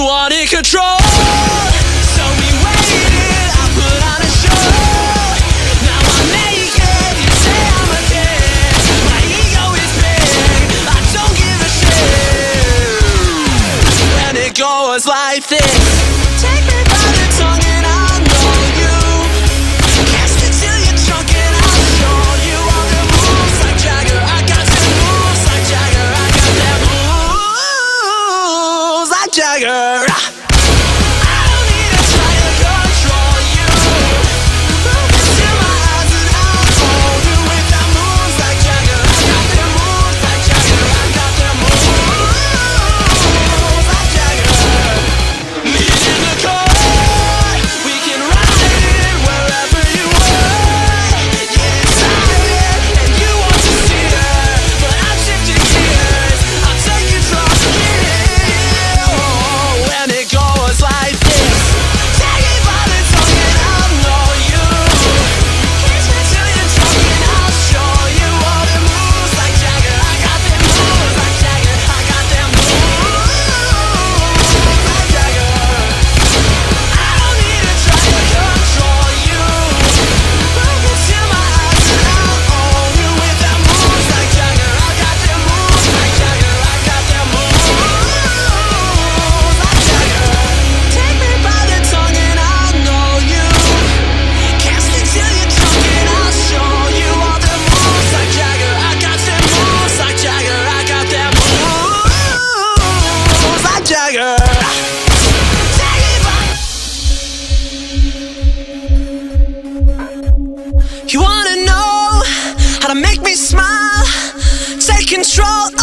you it control. So we waited, I put on a show. Now I'm naked, you say I'm a My ego is big, I don't give a shit. And it goes like this Take Jagger. Ah. You wanna know how to make me smile? Take control